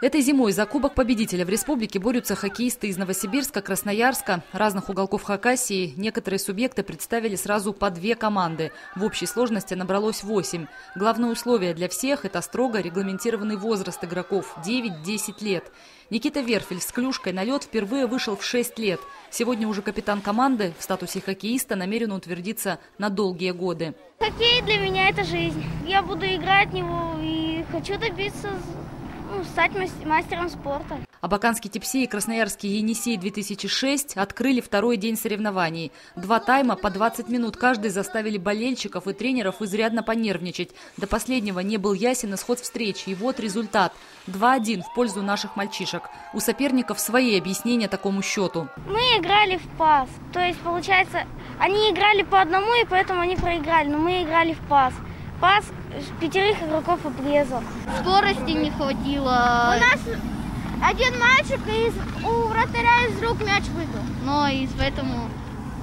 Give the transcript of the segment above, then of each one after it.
Этой зимой за Кубок победителя в республике борются хоккеисты из Новосибирска, Красноярска, разных уголков Хакасии. Некоторые субъекты представили сразу по две команды. В общей сложности набралось восемь. Главное условие для всех – это строго регламентированный возраст игроков – 9-10 лет. Никита Верфель с клюшкой на лед впервые вышел в 6 лет. Сегодня уже капитан команды в статусе хоккеиста намерен утвердиться на долгие годы. Хоккей для меня – это жизнь. Я буду играть в него и хочу добиться ну, стать мастером спорта. Абаканский Тепси и Красноярский Енисей-2006 открыли второй день соревнований. Два тайма по 20 минут каждый заставили болельщиков и тренеров изрядно понервничать. До последнего не был ясен исход встречи. И вот результат. 2-1 в пользу наших мальчишек. У соперников свои объяснения такому счету. Мы играли в пас. То есть, получается, они играли по одному, и поэтому они проиграли. Но мы играли в пас. Пас пятерых игроков обрезал. Скорости не хватило. У нас один мальчик из, у вратаря из рук мяч выбил. Но и поэтому,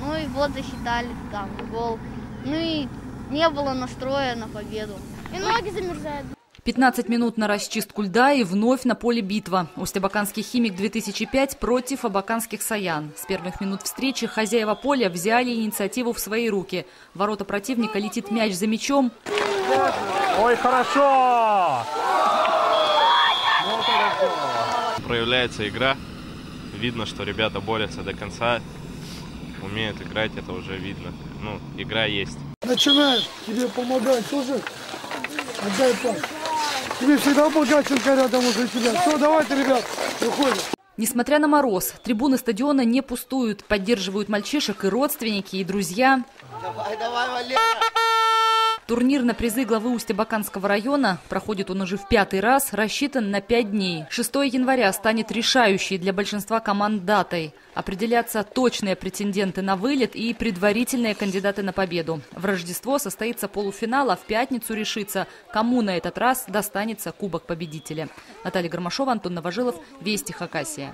ну и вот засчитали там гол. Ну и не было настроя на победу. И ноги замерзают. 15 минут на расчистку льда и вновь на поле битва. Усть-Абаканский химик 2005 против абаканских саян. С первых минут встречи хозяева поля взяли инициативу в свои руки. В ворота противника летит мяч за мячом. Ой, хорошо! Проявляется игра. Видно, что ребята борются до конца. Умеют играть, это уже видно. Ну, игра есть. Начинаешь, тебе помогать тоже. Отдай пас. Тебе всегда Богаченко рядом уже тебя. Все, давайте, ребят, выходим. Несмотря на мороз, трибуны стадиона не пустуют. Поддерживают мальчишек и родственники, и друзья. Давай, давай, Валера! Турнир на призы главы Усть-Абаканского района, проходит он уже в пятый раз, рассчитан на пять дней. 6 января станет решающей для большинства команд датой. Определятся точные претенденты на вылет и предварительные кандидаты на победу. В Рождество состоится полуфинал, а в пятницу решится, кому на этот раз достанется Кубок победителя. Наталья Гармашова, Антон Новожилов, Вести Хакасия.